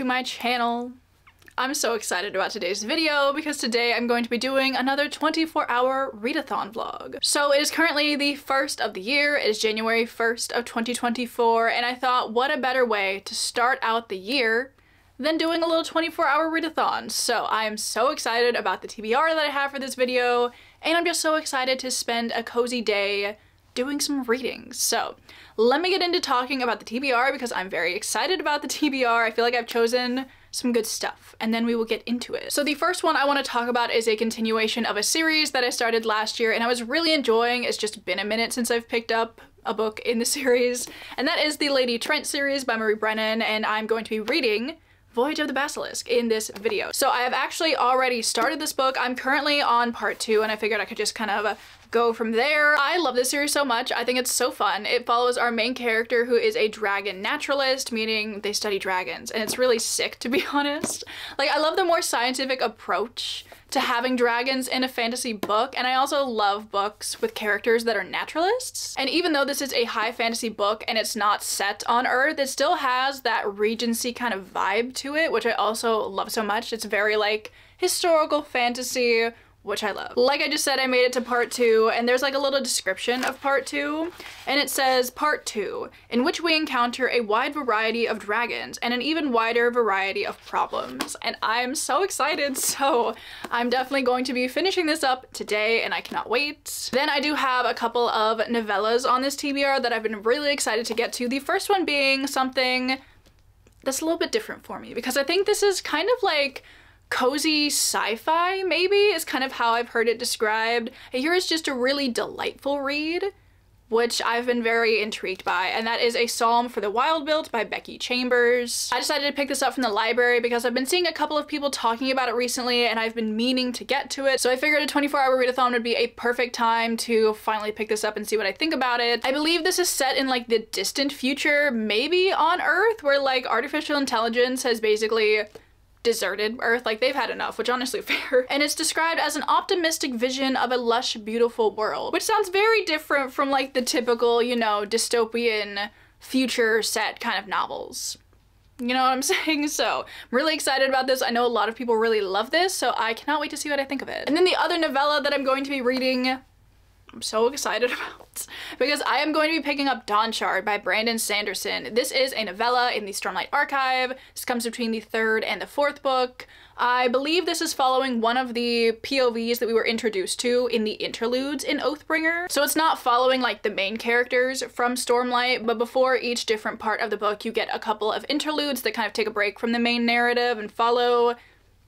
to my channel. I'm so excited about today's video because today I'm going to be doing another 24 hour readathon vlog. So it is currently the first of the year, it is January 1st of 2024 and I thought what a better way to start out the year than doing a little 24 hour readathon. So I am so excited about the TBR that I have for this video and I'm just so excited to spend a cozy day doing some readings. So let me get into talking about the TBR because I'm very excited about the TBR. I feel like I've chosen some good stuff and then we will get into it. So the first one I want to talk about is a continuation of a series that I started last year and I was really enjoying. It's just been a minute since I've picked up a book in the series and that is the Lady Trent series by Marie Brennan and I'm going to be reading Voyage of the Basilisk in this video. So I have actually already started this book. I'm currently on part two and I figured I could just kind of uh, go from there. I love this series so much. I think it's so fun. It follows our main character who is a dragon naturalist, meaning they study dragons. And it's really sick to be honest. Like I love the more scientific approach to having dragons in a fantasy book and I also love books with characters that are naturalists. And even though this is a high fantasy book and it's not set on Earth, it still has that Regency kind of vibe to it, which I also love so much. It's very like historical fantasy which I love. Like I just said, I made it to part two, and there's like a little description of part two, and it says, Part two, in which we encounter a wide variety of dragons and an even wider variety of problems. And I'm so excited, so I'm definitely going to be finishing this up today, and I cannot wait. Then I do have a couple of novellas on this TBR that I've been really excited to get to. The first one being something that's a little bit different for me, because I think this is kind of like cozy sci-fi maybe is kind of how I've heard it described. Here is just a really delightful read which I've been very intrigued by, and that is A Psalm for the Wild-Built by Becky Chambers. I decided to pick this up from the library because I've been seeing a couple of people talking about it recently and I've been meaning to get to it, so I figured a 24-hour readathon would be a perfect time to finally pick this up and see what I think about it. I believe this is set in like the distant future, maybe on Earth, where like artificial intelligence has basically deserted Earth. Like they've had enough, which honestly fair. And it's described as an optimistic vision of a lush, beautiful world, which sounds very different from like the typical, you know, dystopian future set kind of novels. You know what I'm saying? So I'm really excited about this. I know a lot of people really love this, so I cannot wait to see what I think of it. And then the other novella that I'm going to be reading I'm so excited about because I am going to be picking up Dawnshard by Brandon Sanderson. This is a novella in the Stormlight Archive. This comes between the third and the fourth book. I believe this is following one of the POVs that we were introduced to in the interludes in Oathbringer. So it's not following like the main characters from Stormlight, but before each different part of the book you get a couple of interludes that kind of take a break from the main narrative and follow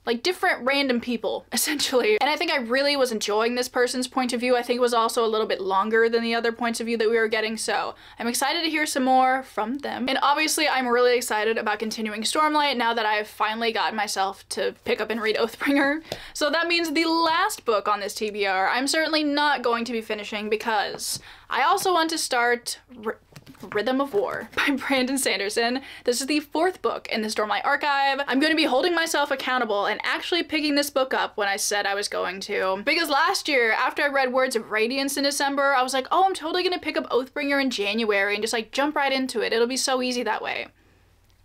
like different random people essentially. And I think I really was enjoying this person's point of view. I think it was also a little bit longer than the other points of view that we were getting so I'm excited to hear some more from them. And obviously I'm really excited about continuing Stormlight now that I've finally gotten myself to pick up and read Oathbringer. So that means the last book on this TBR I'm certainly not going to be finishing because I also want to start Rhythm of War by Brandon Sanderson. This is the fourth book in the Stormlight Archive. I'm going to be holding myself accountable and actually picking this book up when I said I was going to. Because last year, after I read Words of Radiance in December, I was like, oh, I'm totally gonna pick up Oathbringer in January and just like jump right into it. It'll be so easy that way.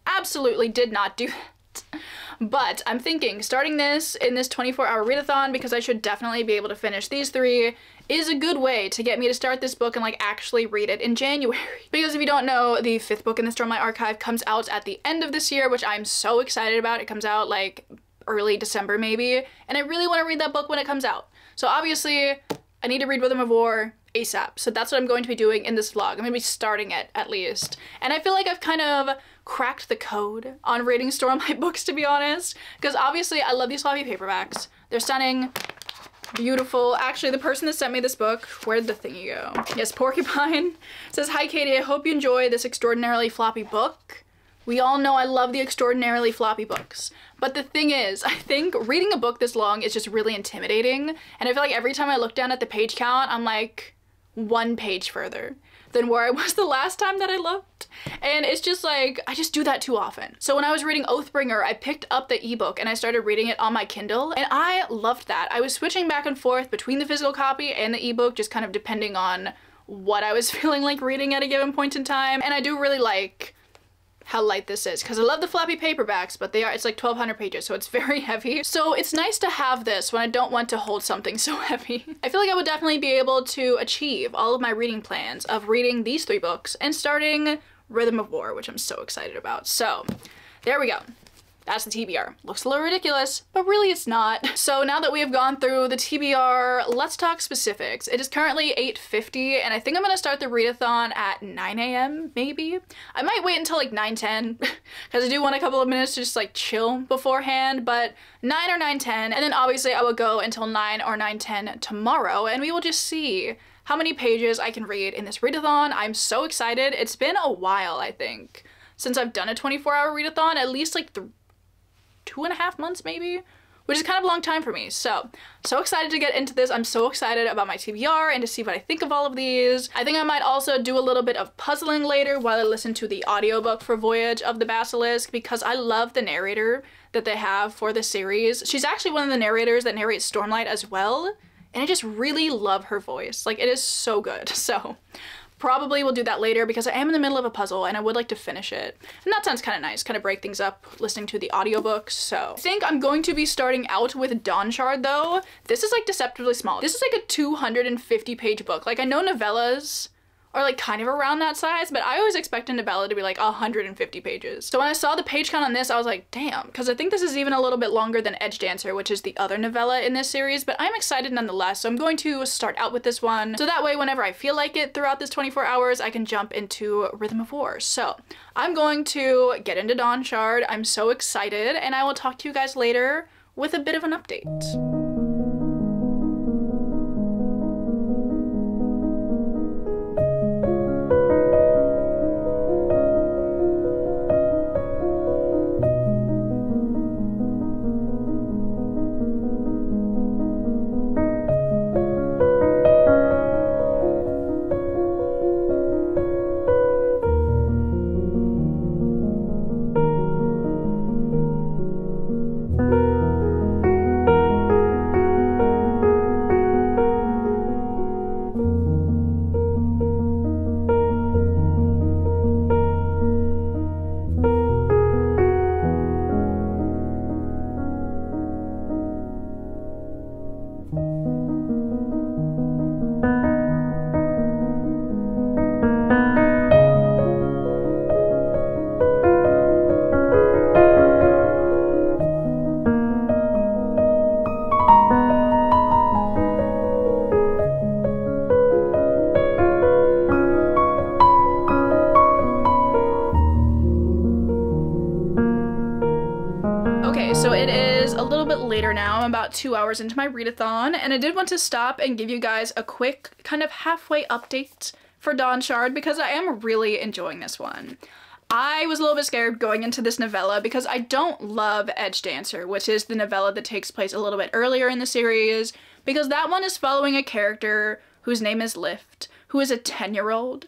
Absolutely did not do that. But I'm thinking starting this in this 24 hour readathon because I should definitely be able to finish these three is a good way to get me to start this book and like actually read it in January. Because if you don't know, the fifth book in the Stormlight Archive comes out at the end of this year, which I'm so excited about. It comes out like early December maybe, and I really want to read that book when it comes out. So obviously, I need to read Rhythm of War ASAP. So that's what I'm going to be doing in this vlog. I'm going to be starting it at least. And I feel like I've kind of cracked the code on reading Stormlight books to be honest. Because obviously I love these floppy paperbacks. They're stunning. Beautiful. Actually, the person that sent me this book, where'd the thingy go? Yes, Porcupine says, Hi Katie, I hope you enjoy this extraordinarily floppy book. We all know I love the extraordinarily floppy books. But the thing is, I think reading a book this long is just really intimidating. And I feel like every time I look down at the page count, I'm like one page further than where I was the last time that I looked. And it's just like, I just do that too often. So when I was reading Oathbringer, I picked up the ebook and I started reading it on my Kindle and I loved that. I was switching back and forth between the physical copy and the ebook just kind of depending on what I was feeling like reading at a given point in time. And I do really like how light this is because I love the floppy paperbacks, but they are, it's like 1200 pages, so it's very heavy. So it's nice to have this when I don't want to hold something so heavy. I feel like I would definitely be able to achieve all of my reading plans of reading these three books and starting Rhythm of War, which I'm so excited about. So there we go. That's the TBR. Looks a little ridiculous, but really it's not. So now that we have gone through the TBR, let's talk specifics. It is currently 8.50 and I think I'm gonna start the readathon at 9 a.m. maybe? I might wait until like 9.10 because I do want a couple of minutes to just like chill beforehand, but 9 or 9.10 and then obviously I will go until 9 or 9.10 tomorrow and we will just see how many pages I can read in this readathon. I'm so excited. It's been a while, I think, since I've done a 24 hour readathon, at least like two and a half months maybe which is kind of a long time for me. So, so excited to get into this. I'm so excited about my TBR and to see what I think of all of these. I think I might also do a little bit of puzzling later while I listen to the audiobook for Voyage of the Basilisk because I love the narrator that they have for the series. She's actually one of the narrators that narrates Stormlight as well. And I just really love her voice. Like, it is so good. So, Probably will do that later because I am in the middle of a puzzle and I would like to finish it. And that sounds kind of nice, kind of break things up listening to the audiobook. So I think I'm going to be starting out with Dawn Shard though. This is like deceptively small. This is like a 250 page book. Like I know novellas are like kind of around that size, but I always expect a novella to be like 150 pages. So when I saw the page count on this, I was like, damn, because I think this is even a little bit longer than Edge Dancer, which is the other novella in this series, but I'm excited nonetheless, so I'm going to start out with this one. So that way, whenever I feel like it throughout this 24 hours, I can jump into Rhythm of War. So I'm going to get into Dawn Shard. I'm so excited, and I will talk to you guys later with a bit of an update. Two hours into my readathon, and I did want to stop and give you guys a quick kind of halfway update for Dawn Shard because I am really enjoying this one. I was a little bit scared going into this novella because I don't love Edge Dancer, which is the novella that takes place a little bit earlier in the series, because that one is following a character whose name is Lift, who is a 10-year-old.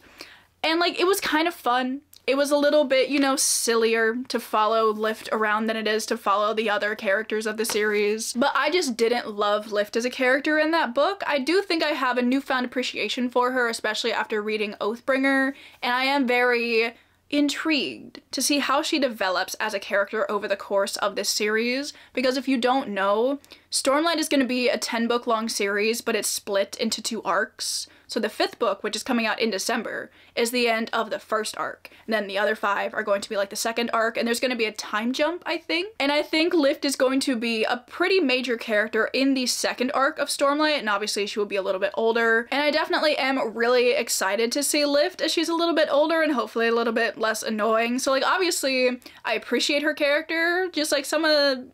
And like, it was kind of fun it was a little bit, you know, sillier to follow Lift around than it is to follow the other characters of the series. But I just didn't love Lift as a character in that book. I do think I have a newfound appreciation for her, especially after reading Oathbringer, and I am very intrigued to see how she develops as a character over the course of this series because if you don't know, Stormlight is going to be a 10 book long series but it's split into two arcs. So the fifth book, which is coming out in December, is the end of the first arc. And then the other five are going to be like the second arc, and there's going to be a time jump, I think. And I think Lift is going to be a pretty major character in the second arc of Stormlight, and obviously she will be a little bit older. And I definitely am really excited to see Lift as she's a little bit older and hopefully a little bit less annoying. So like obviously I appreciate her character, just like some of the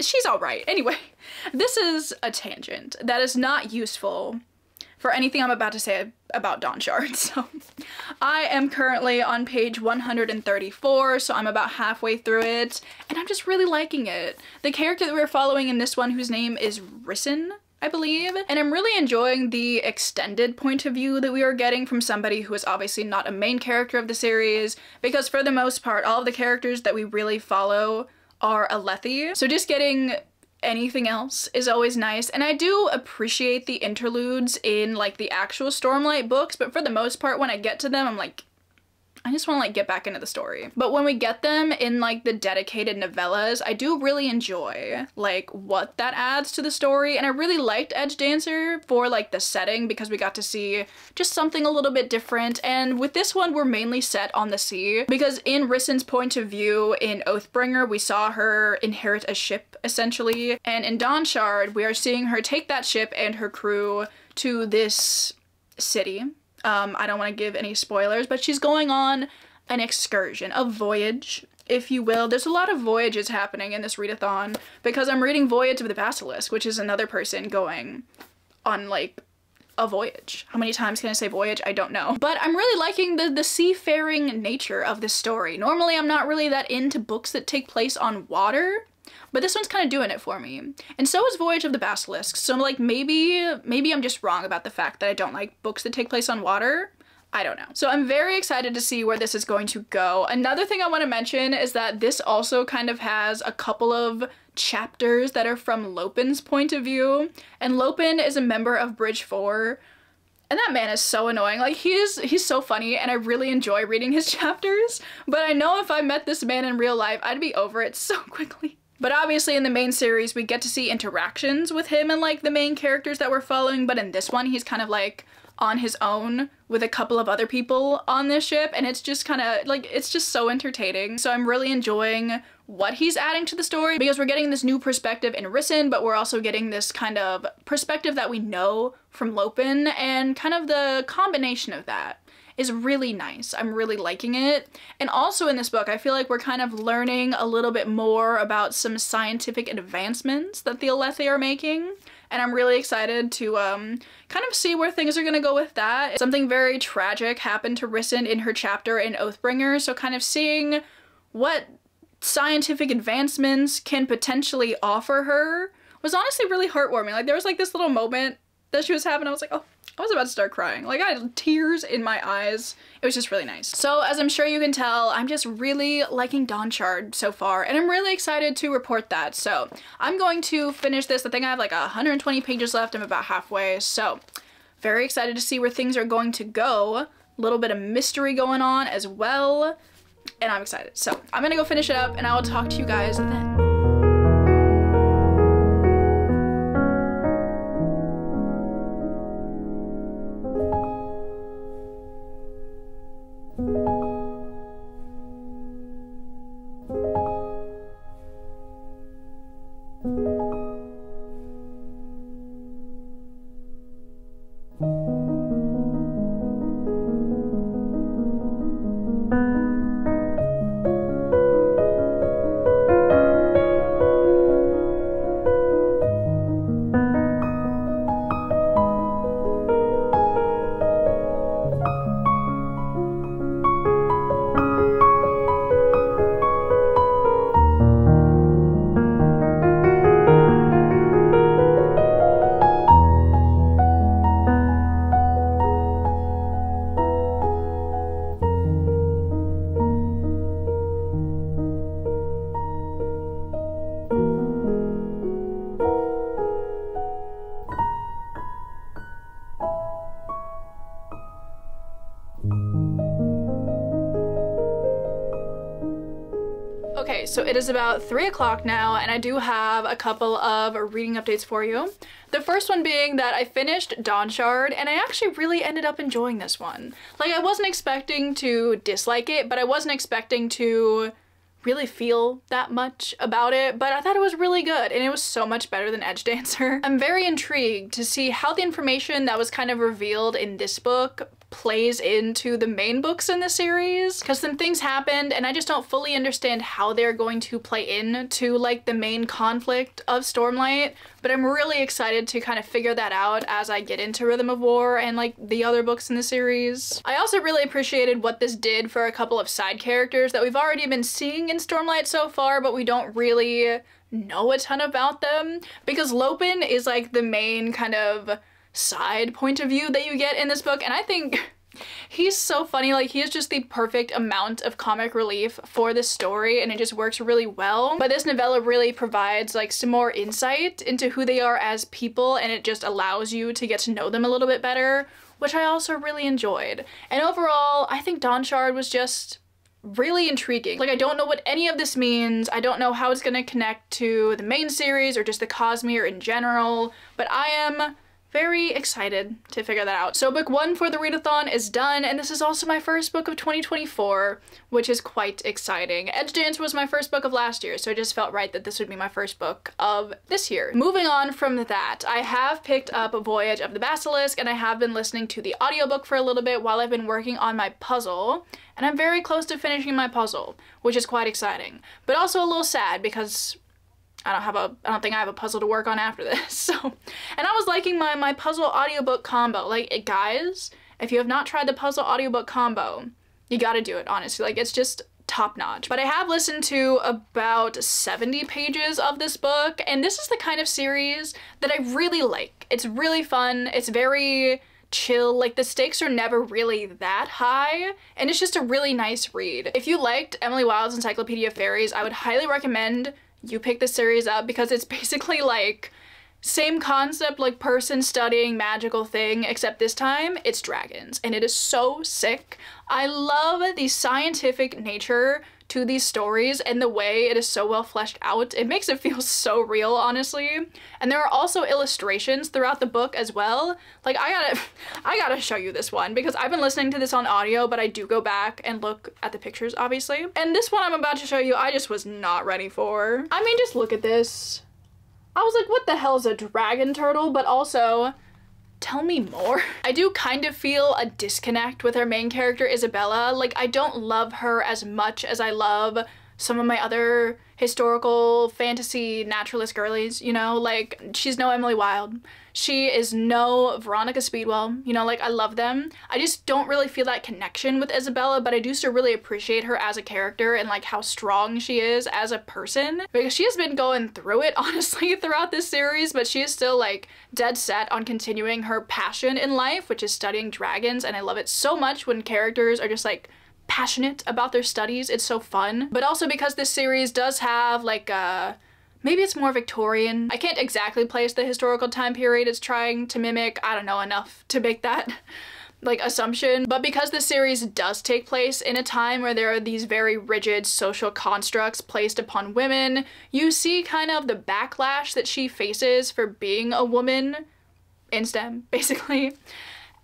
she's all right. Anyway, this is a tangent that is not useful for anything I'm about to say about Dawnshard. So I am currently on page 134, so I'm about halfway through it, and I'm just really liking it. The character that we're following in this one, whose name is Rysn, I believe. And I'm really enjoying the extended point of view that we are getting from somebody who is obviously not a main character of the series, because for the most part, all of the characters that we really follow are Alethi. So just getting anything else is always nice. And I do appreciate the interludes in like the actual Stormlight books, but for the most part when I get to them, I'm like, I just want to like get back into the story. But when we get them in like the dedicated novellas, I do really enjoy like what that adds to the story. And I really liked Edge Dancer for like the setting because we got to see just something a little bit different. And with this one, we're mainly set on the sea because in Rysn's point of view in Oathbringer, we saw her inherit a ship essentially. And in Dawnshard, we are seeing her take that ship and her crew to this city. Um, I don't want to give any spoilers, but she's going on an excursion, a voyage, if you will. There's a lot of voyages happening in this readathon because I'm reading Voyage of the Basilisk, which is another person going on like a voyage. How many times can I say voyage? I don't know. But I'm really liking the, the seafaring nature of this story. Normally I'm not really that into books that take place on water, but this one's kind of doing it for me. And so is Voyage of the Basilisk. So I'm like maybe, maybe I'm just wrong about the fact that I don't like books that take place on water. I don't know. So I'm very excited to see where this is going to go. Another thing I want to mention is that this also kind of has a couple of chapters that are from Lopen's point of view. And Lopin is a member of Bridge 4. And that man is so annoying. Like he is he's so funny and I really enjoy reading his chapters, but I know if I met this man in real life, I'd be over it so quickly. But obviously in the main series, we get to see interactions with him and like the main characters that we're following. But in this one, he's kind of like on his own with a couple of other people on this ship. And it's just kind of like, it's just so entertaining. So I'm really enjoying what he's adding to the story because we're getting this new perspective in Rysn, but we're also getting this kind of perspective that we know from Lopen and kind of the combination of that is really nice. I'm really liking it. And also in this book, I feel like we're kind of learning a little bit more about some scientific advancements that the Alethi are making. And I'm really excited to um, kind of see where things are gonna go with that. Something very tragic happened to Rysn in her chapter in Oathbringer, so kind of seeing what scientific advancements can potentially offer her was honestly really heartwarming. Like there was like this little moment that she was having, I was like, oh, I was about to start crying. Like I had tears in my eyes. It was just really nice. So as I'm sure you can tell, I'm just really liking Dawnshard so far and I'm really excited to report that. So I'm going to finish this. I think I have like 120 pages left. I'm about halfway. So very excited to see where things are going to go. A little bit of mystery going on as well. And I'm excited. So I'm gonna go finish it up and I will talk to you guys then. So it is about 3 o'clock now, and I do have a couple of reading updates for you. The first one being that I finished Dawn Shard and I actually really ended up enjoying this one. Like, I wasn't expecting to dislike it, but I wasn't expecting to really feel that much about it, but I thought it was really good and it was so much better than Edge Dancer. I'm very intrigued to see how the information that was kind of revealed in this book plays into the main books in the series because some things happened and I just don't fully understand how they're going to play into like the main conflict of Stormlight but I'm really excited to kind of figure that out as I get into Rhythm of War and like the other books in the series. I also really appreciated what this did for a couple of side characters that we've already been seeing in Stormlight so far but we don't really know a ton about them because Lopen is like the main kind of side point of view that you get in this book and I think he's so funny like he is just the perfect amount of comic relief for the story and it just works really well but this novella really provides like some more insight into who they are as people and it just allows you to get to know them a little bit better which I also really enjoyed. And overall, I think Dawnshard was just really intriguing. Like I don't know what any of this means. I don't know how it's gonna connect to the main series or just the Cosmere in general, but I am very excited to figure that out. So book one for the readathon is done, and this is also my first book of 2024, which is quite exciting. Edge Dance was my first book of last year, so it just felt right that this would be my first book of this year. Moving on from that, I have picked up Voyage of the Basilisk, and I have been listening to the audiobook for a little bit while I've been working on my puzzle, and I'm very close to finishing my puzzle, which is quite exciting, but also a little sad because I don't have a I don't think I have a puzzle to work on after this. So, and I was liking my my puzzle audiobook combo. Like guys, if you have not tried the puzzle audiobook combo, you got to do it honestly. Like it's just top notch. But I have listened to about 70 pages of this book, and this is the kind of series that I really like. It's really fun. It's very chill. Like the stakes are never really that high and it's just a really nice read. If you liked Emily Wilde's Encyclopedia of Faeries, I would highly recommend you pick the series up because it's basically like same concept like person studying magical thing except this time it's dragons and it is so sick. I love the scientific nature to these stories and the way it is so well fleshed out. It makes it feel so real, honestly. And there are also illustrations throughout the book as well. Like I gotta, I gotta show you this one because I've been listening to this on audio, but I do go back and look at the pictures, obviously. And this one I'm about to show you, I just was not ready for. I mean, just look at this. I was like, what the hell is a dragon turtle? But also, tell me more. I do kind of feel a disconnect with our main character, Isabella. Like, I don't love her as much as I love some of my other historical fantasy naturalist girlies, you know? Like, she's no Emily Wilde. She is no Veronica Speedwell. You know, like, I love them. I just don't really feel that connection with Isabella, but I do still really appreciate her as a character and, like, how strong she is as a person. Because she has been going through it, honestly, throughout this series, but she is still, like, dead set on continuing her passion in life, which is studying dragons, and I love it so much when characters are just, like, passionate about their studies. It's so fun. But also because this series does have like a uh, maybe it's more Victorian. I can't exactly place the historical time period it's trying to mimic. I don't know enough to make that like assumption but because the series does take place in a time where there are these very rigid social constructs placed upon women you see kind of the backlash that she faces for being a woman in STEM basically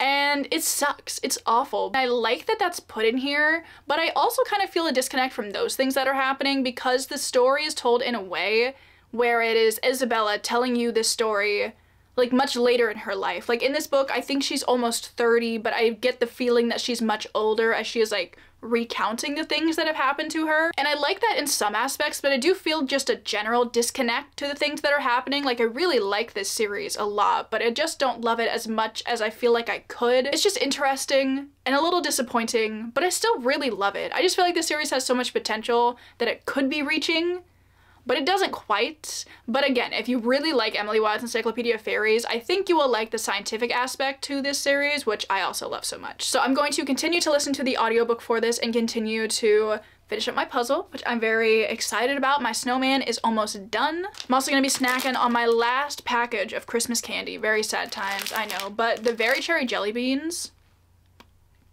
and it sucks. It's awful. I like that that's put in here, but I also kind of feel a disconnect from those things that are happening because the story is told in a way where it is Isabella telling you this story like much later in her life. Like in this book, I think she's almost 30, but I get the feeling that she's much older as she is like recounting the things that have happened to her. And I like that in some aspects, but I do feel just a general disconnect to the things that are happening. Like I really like this series a lot, but I just don't love it as much as I feel like I could. It's just interesting and a little disappointing, but I still really love it. I just feel like the series has so much potential that it could be reaching but it doesn't quite. But again, if you really like Emily Wilde's Encyclopedia of Faeries, I think you will like the scientific aspect to this series, which I also love so much. So I'm going to continue to listen to the audiobook for this and continue to finish up my puzzle, which I'm very excited about. My snowman is almost done. I'm also gonna be snacking on my last package of Christmas candy. Very sad times, I know, but the Very Cherry Jelly Beans,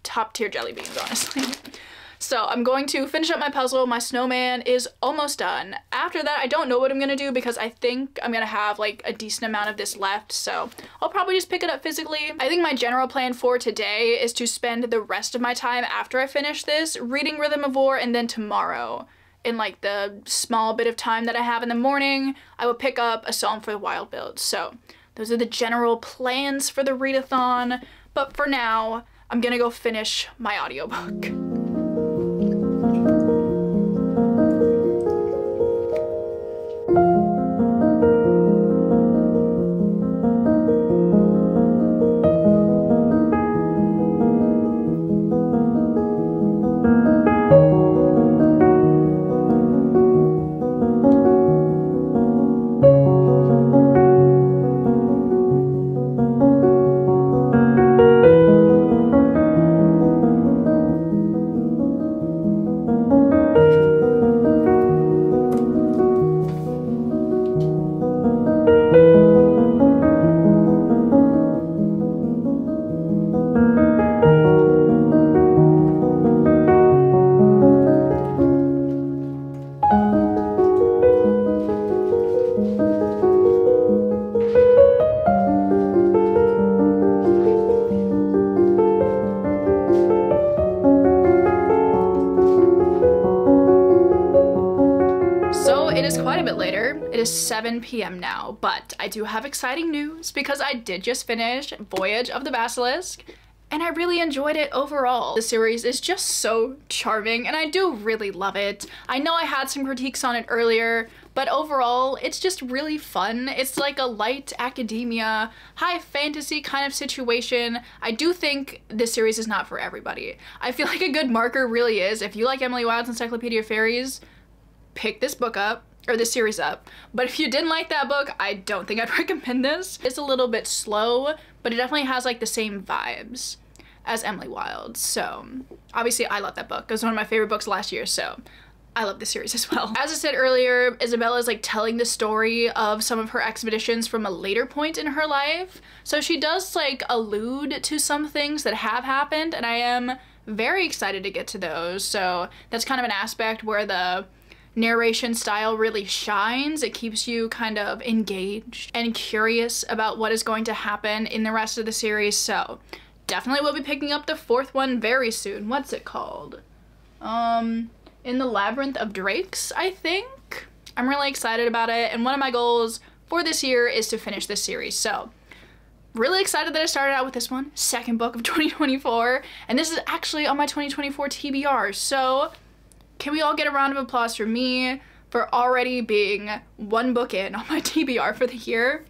top tier jelly beans, honestly. So I'm going to finish up my puzzle. My snowman is almost done. After that, I don't know what I'm gonna do because I think I'm gonna have like a decent amount of this left. So I'll probably just pick it up physically. I think my general plan for today is to spend the rest of my time after I finish this reading Rhythm of War and then tomorrow in like the small bit of time that I have in the morning, I will pick up a Psalm for the Wild-Built. So those are the general plans for the readathon. But for now, I'm gonna go finish my audiobook. do have exciting news because I did just finish Voyage of the Basilisk and I really enjoyed it overall. The series is just so charming and I do really love it. I know I had some critiques on it earlier, but overall it's just really fun. It's like a light academia, high fantasy kind of situation. I do think this series is not for everybody. I feel like a good marker really is if you like Emily Wilde's Encyclopedia of Faeries, pick this book up or the series up. But if you didn't like that book, I don't think I'd recommend this. It's a little bit slow, but it definitely has like the same vibes as Emily Wilde. So obviously I love that book. It was one of my favorite books last year, so I love this series as well. As I said earlier, Isabella is like telling the story of some of her expeditions from a later point in her life. So she does like allude to some things that have happened and I am very excited to get to those. So that's kind of an aspect where the narration style really shines. It keeps you kind of engaged and curious about what is going to happen in the rest of the series. So definitely we'll be picking up the fourth one very soon. What's it called? Um, In the Labyrinth of Drakes, I think. I'm really excited about it. And one of my goals for this year is to finish this series. So really excited that I started out with this one, second book of 2024. And this is actually on my 2024 TBR. So can we all get a round of applause for me for already being one book in on my TBR for the year?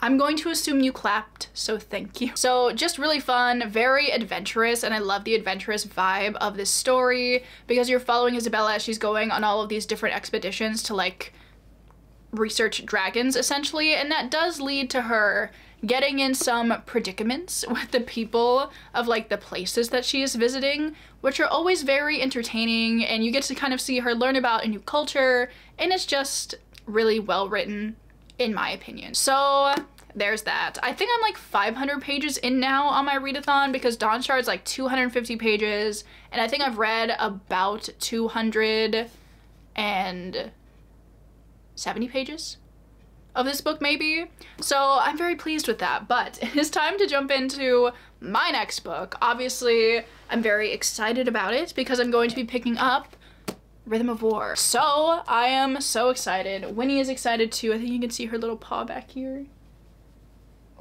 I'm going to assume you clapped, so thank you. So just really fun, very adventurous, and I love the adventurous vibe of this story because you're following Isabella as she's going on all of these different expeditions to like research dragons essentially, and that does lead to her getting in some predicaments with the people of like the places that she is visiting, which are always very entertaining and you get to kind of see her learn about a new culture and it's just really well written in my opinion. So there's that. I think I'm like 500 pages in now on my readathon because Dawnshard is like 250 pages and I think I've read about 270 pages of this book maybe. So I'm very pleased with that, but it is time to jump into my next book. Obviously, I'm very excited about it because I'm going to be picking up Rhythm of War. So I am so excited. Winnie is excited too. I think you can see her little paw back here.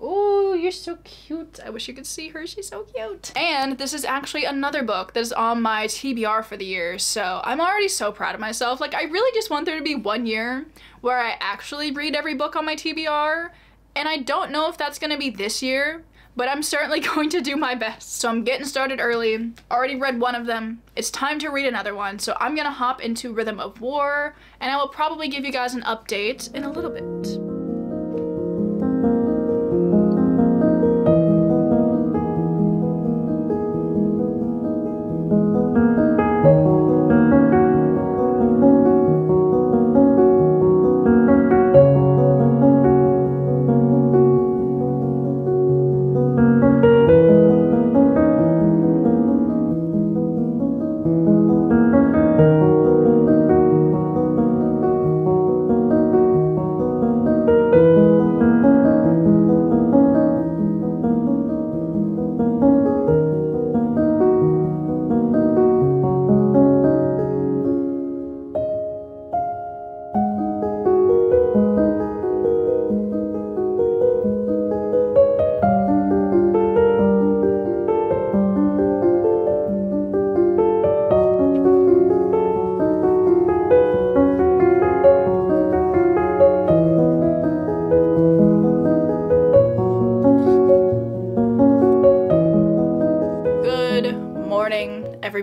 Oh, you're so cute. I wish you could see her. She's so cute. And this is actually another book that is on my TBR for the year. So I'm already so proud of myself. Like I really just want there to be one year where I actually read every book on my TBR. And I don't know if that's gonna be this year, but I'm certainly going to do my best. So I'm getting started early. Already read one of them. It's time to read another one. So I'm gonna hop into Rhythm of War and I will probably give you guys an update in a little bit.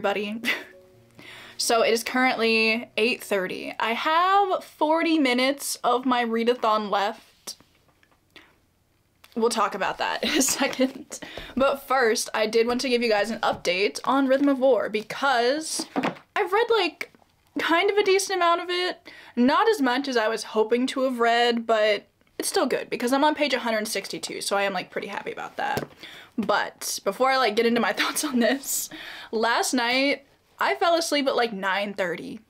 Everybody. so it is currently 8.30. I have 40 minutes of my readathon left. We'll talk about that in a second. But first, I did want to give you guys an update on Rhythm of War because I've read like kind of a decent amount of it. Not as much as I was hoping to have read, but it's still good because I'm on page 162, so I am like pretty happy about that. But before I like get into my thoughts on this, last night I fell asleep at like 9:30,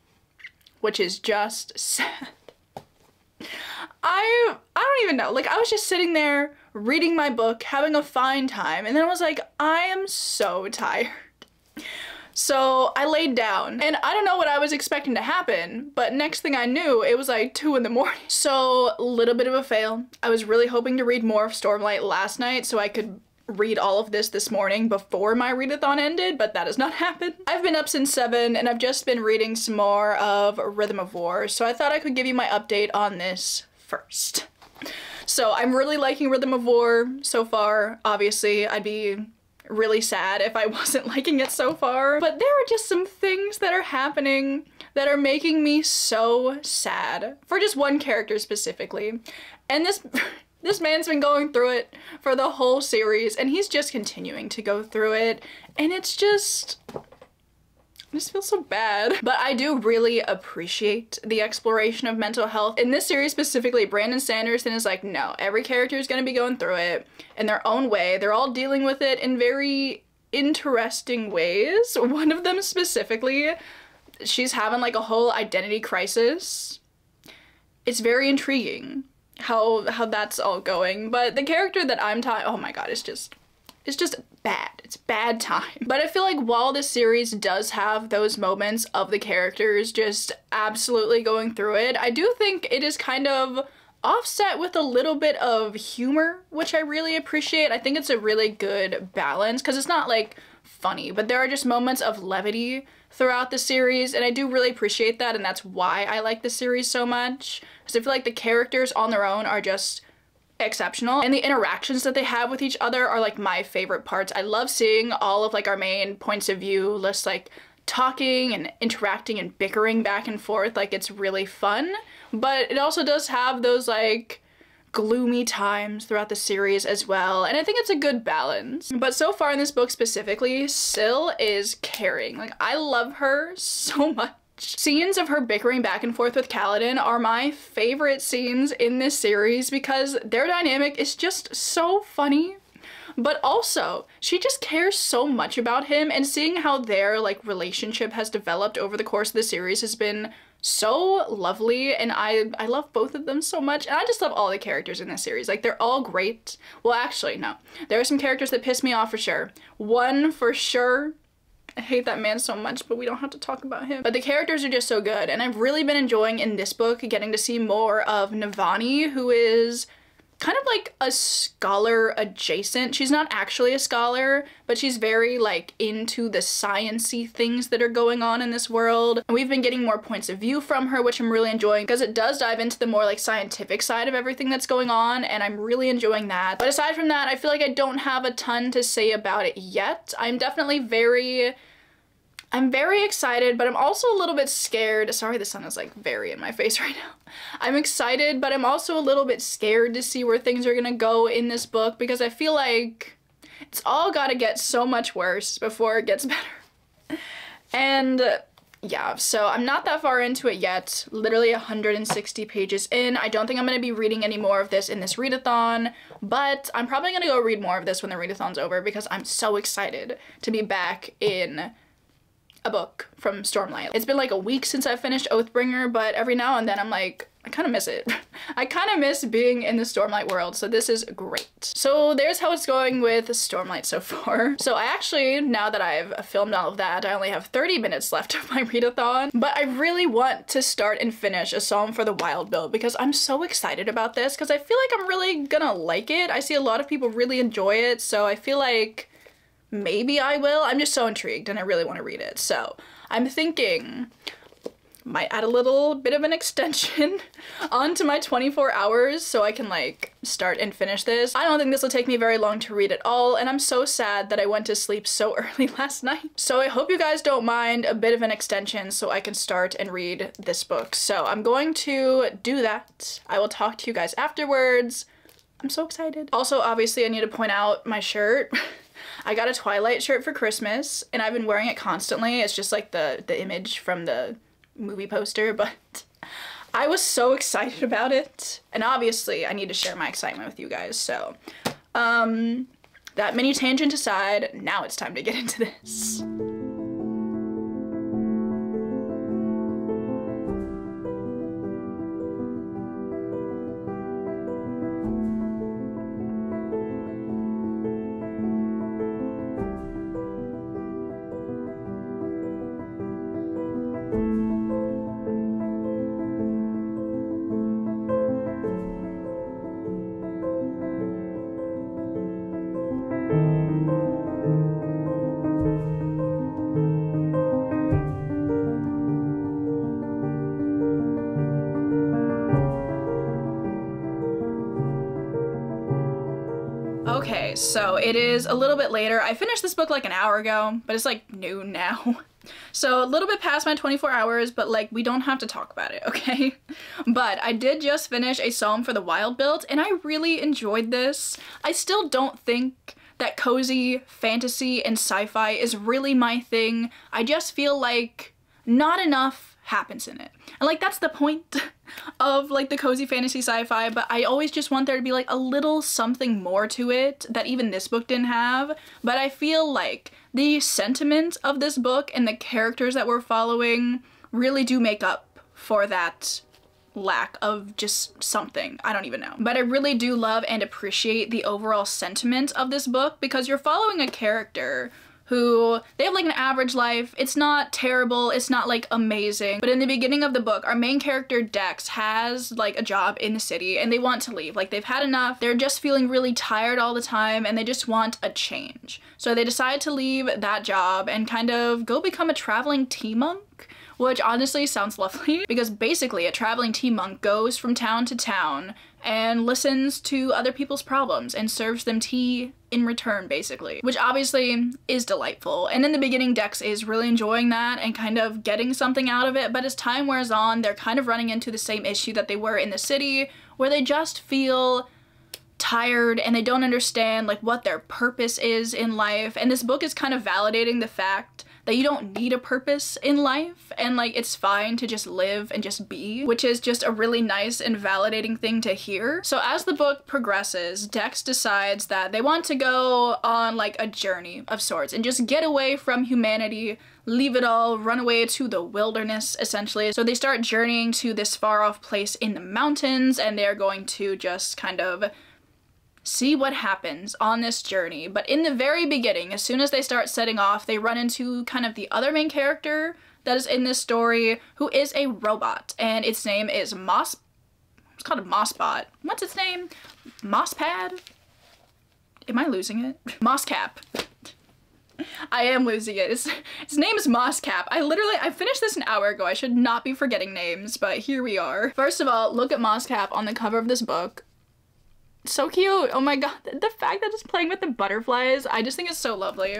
which is just sad. I I don't even know. Like I was just sitting there reading my book, having a fine time, and then I was like, I am so tired. So I laid down and I don't know what I was expecting to happen, but next thing I knew, it was like two in the morning. So a little bit of a fail. I was really hoping to read more of Stormlight last night so I could read all of this this morning before my readathon ended, but that has not happened. I've been up since 7 and I've just been reading some more of Rhythm of War, so I thought I could give you my update on this first. So I'm really liking Rhythm of War so far. Obviously, I'd be really sad if I wasn't liking it so far. But there are just some things that are happening that are making me so sad for just one character specifically. And this this man's been going through it for the whole series and he's just continuing to go through it and it's just I just feel so bad. But I do really appreciate the exploration of mental health. In this series specifically, Brandon Sanderson is like, no, every character is gonna be going through it in their own way. They're all dealing with it in very interesting ways. One of them specifically, she's having like a whole identity crisis. It's very intriguing how how that's all going. But the character that I'm talking, oh my god, it's just it's just bad. It's bad time. But I feel like while this series does have those moments of the characters just absolutely going through it, I do think it is kind of offset with a little bit of humor, which I really appreciate. I think it's a really good balance because it's not like funny, but there are just moments of levity throughout the series and I do really appreciate that and that's why I like the series so much because I feel like the characters on their own are just exceptional and the interactions that they have with each other are like my favorite parts. I love seeing all of like our main points of view just like talking and interacting and bickering back and forth like it's really fun but it also does have those like gloomy times throughout the series as well and I think it's a good balance. But so far in this book specifically, Syl is caring. Like I love her so much. Scenes of her bickering back and forth with Kaladin are my favorite scenes in this series because their dynamic is just so funny but also she just cares so much about him and seeing how their like relationship has developed over the course of the series has been so lovely and I I love both of them so much and I just love all the characters in this series. Like they're all great. Well actually no. There are some characters that piss me off for sure. One for sure I hate that man so much, but we don't have to talk about him. But the characters are just so good, and I've really been enjoying in this book getting to see more of Navani, who is kind of like a scholar adjacent. She's not actually a scholar, but she's very like into the sciency things that are going on in this world. And we've been getting more points of view from her, which I'm really enjoying because it does dive into the more like scientific side of everything that's going on and I'm really enjoying that. But aside from that, I feel like I don't have a ton to say about it yet. I'm definitely very I'm very excited, but I'm also a little bit scared. Sorry, the sun is like very in my face right now. I'm excited, but I'm also a little bit scared to see where things are gonna go in this book because I feel like it's all gotta get so much worse before it gets better. And yeah, so I'm not that far into it yet, literally 160 pages in. I don't think I'm going to be reading any more of this in this readathon, but I'm probably going to go read more of this when the readathon's over because I'm so excited to be back in a book from Stormlight. It's been like a week since I finished Oathbringer, but every now and then I'm like, I kind of miss it. I kind of miss being in the Stormlight world, so this is great. So there's how it's going with Stormlight so far. So I actually, now that I've filmed all of that, I only have 30 minutes left of my readathon, but I really want to start and finish A Psalm for the Wild-Built because I'm so excited about this because I feel like I'm really gonna like it. I see a lot of people really enjoy it, so I feel like maybe I will. I'm just so intrigued and I really want to read it. So I'm thinking might add a little bit of an extension onto my 24 hours so I can like start and finish this. I don't think this will take me very long to read at all and I'm so sad that I went to sleep so early last night. So I hope you guys don't mind a bit of an extension so I can start and read this book. So I'm going to do that. I will talk to you guys afterwards. I'm so excited. Also, obviously I need to point out my shirt. I got a Twilight shirt for Christmas and I've been wearing it constantly. It's just like the, the image from the movie poster, but I was so excited about it. And obviously I need to share my excitement with you guys. So um, that mini tangent aside, now it's time to get into this. Okay, so it is a little bit later. I finished this book like an hour ago, but it's like noon now. So a little bit past my 24 hours, but like we don't have to talk about it, okay? But I did just finish a Psalm for the Wild-Built and I really enjoyed this. I still don't think that cozy fantasy and sci-fi is really my thing. I just feel like not enough happens in it. And like that's the point of like the cozy fantasy sci-fi, but I always just want there to be like a little something more to it that even this book didn't have. But I feel like the sentiment of this book and the characters that we're following really do make up for that lack of just something. I don't even know. But I really do love and appreciate the overall sentiment of this book because you're following a character who they have like an average life. It's not terrible, it's not like amazing. But in the beginning of the book, our main character Dex has like a job in the city and they want to leave. Like they've had enough. They're just feeling really tired all the time and they just want a change. So they decide to leave that job and kind of go become a traveling tea monk which honestly sounds lovely because basically a traveling tea monk goes from town to town and listens to other people's problems and serves them tea in return basically, which obviously is delightful. And in the beginning, Dex is really enjoying that and kind of getting something out of it, but as time wears on, they're kind of running into the same issue that they were in the city where they just feel tired and they don't understand like what their purpose is in life. And this book is kind of validating the fact that you don't need a purpose in life and like it's fine to just live and just be, which is just a really nice and validating thing to hear. So as the book progresses, Dex decides that they want to go on like a journey of sorts and just get away from humanity leave it all, run away to the wilderness essentially. So they start journeying to this far off place in the mountains and they're going to just kind of see what happens on this journey. But in the very beginning, as soon as they start setting off, they run into kind of the other main character that is in this story, who is a robot, and its name is Moss. It's called a Mossbot. What's its name? Mosspad? Am I losing it? Mosscap. I am losing it. His, name is Mosscap. I literally, I finished this an hour ago. I should not be forgetting names, but here we are. First of all, look at Mosscap on the cover of this book so cute. Oh my god, the fact that it's playing with the butterflies, I just think it's so lovely.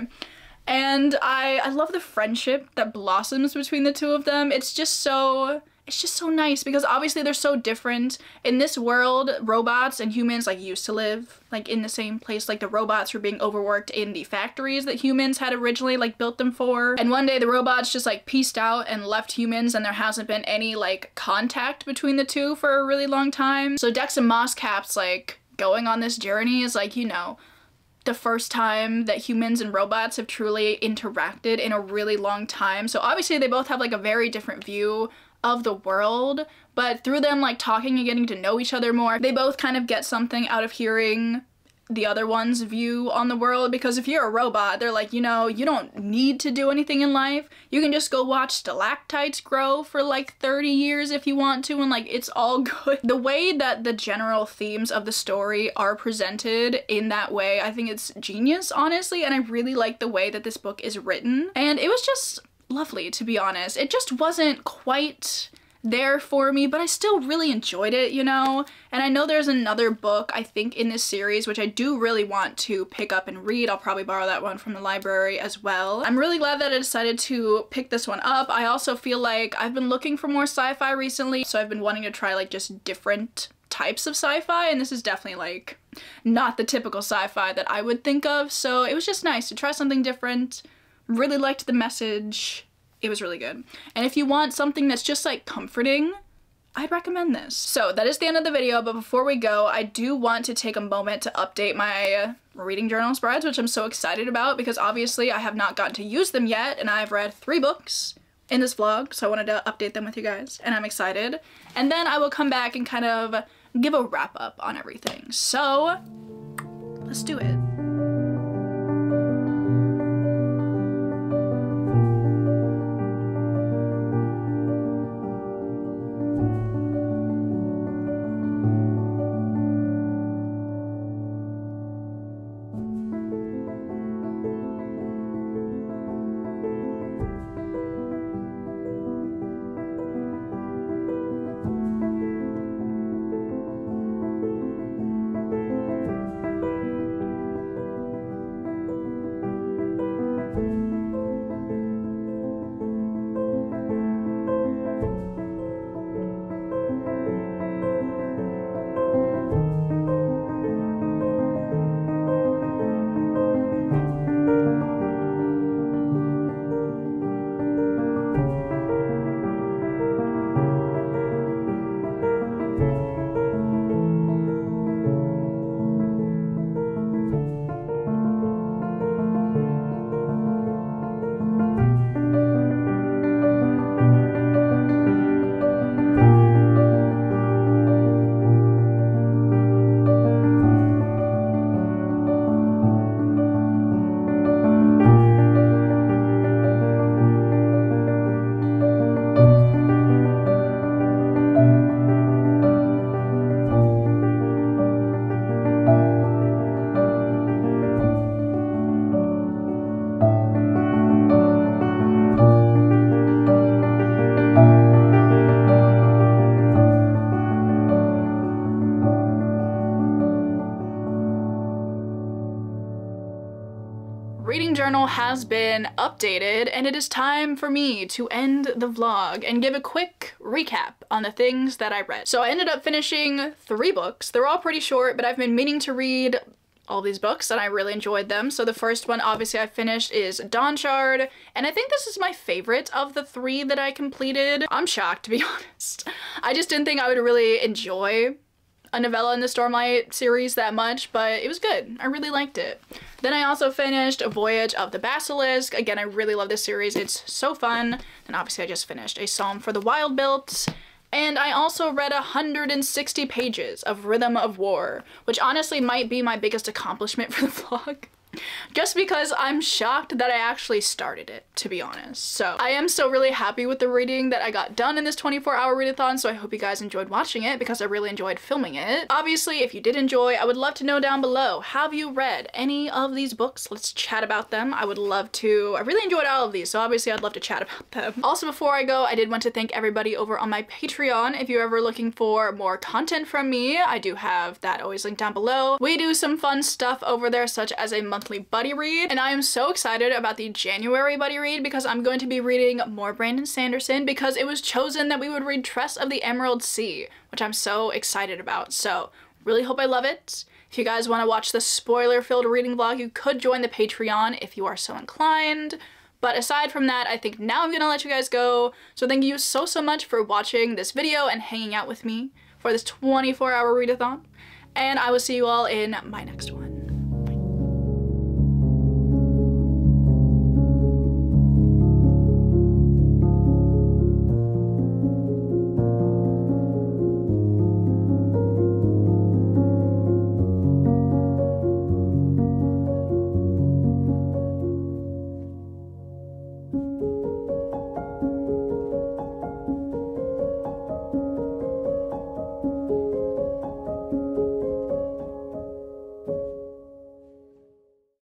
And I, I love the friendship that blossoms between the two of them. It's just so, it's just so nice because obviously they're so different. In this world, robots and humans like used to live like in the same place. Like the robots were being overworked in the factories that humans had originally like built them for. And one day the robots just like pieced out and left humans and there hasn't been any like contact between the two for a really long time. So Dex and Mosscap's like going on this journey is like, you know, the first time that humans and robots have truly interacted in a really long time. So obviously they both have like a very different view of the world, but through them like talking and getting to know each other more, they both kind of get something out of hearing the other one's view on the world because if you're a robot, they're like, you know, you don't need to do anything in life. You can just go watch stalactites grow for like 30 years if you want to and like it's all good. The way that the general themes of the story are presented in that way, I think it's genius, honestly, and I really like the way that this book is written. And it was just lovely, to be honest. It just wasn't quite there for me, but I still really enjoyed it, you know? And I know there's another book, I think, in this series, which I do really want to pick up and read. I'll probably borrow that one from the library as well. I'm really glad that I decided to pick this one up. I also feel like I've been looking for more sci-fi recently, so I've been wanting to try like just different types of sci-fi and this is definitely like not the typical sci-fi that I would think of so it was just nice to try something different really liked the message it was really good. And if you want something that's just like comforting, I'd recommend this. So that is the end of the video, but before we go, I do want to take a moment to update my reading journal spreads, which I'm so excited about because obviously I have not gotten to use them yet, and I've read three books in this vlog, so I wanted to update them with you guys, and I'm excited. And then I will come back and kind of give a wrap up on everything. So, let's do it. Been updated and it is time for me to end the vlog and give a quick recap on the things that I read. So I ended up finishing three books. They're all pretty short, but I've been meaning to read all these books and I really enjoyed them. So the first one obviously I finished is Dawnshard and I think this is my favorite of the three that I completed. I'm shocked to be honest. I just didn't think I would really enjoy a novella in the Stormlight series that much, but it was good. I really liked it. Then I also finished A Voyage of the Basilisk. Again, I really love this series. It's so fun. And obviously I just finished A Psalm for the Wild-Built. And I also read 160 pages of Rhythm of War, which honestly might be my biggest accomplishment for the vlog. Just because I'm shocked that I actually started it, to be honest. So I am still really happy with the reading that I got done in this 24 hour readathon, so I hope you guys enjoyed watching it because I really enjoyed filming it. Obviously, if you did enjoy, I would love to know down below, have you read any of these books? Let's chat about them. I would love to. I really enjoyed all of these, so obviously I'd love to chat about them. Also, before I go, I did want to thank everybody over on my Patreon. If you're ever looking for more content from me, I do have that always linked down below. We do some fun stuff over there, such as a month monthly buddy read and I am so excited about the January buddy read because I'm going to be reading more Brandon Sanderson because it was chosen that we would read Tress of the Emerald Sea which I'm so excited about so really hope I love it. If you guys want to watch the spoiler-filled reading vlog, you could join the Patreon if you are so inclined. But aside from that, I think now I'm gonna let you guys go. So thank you so, so much for watching this video and hanging out with me for this 24 hour readathon. And I will see you all in my next one.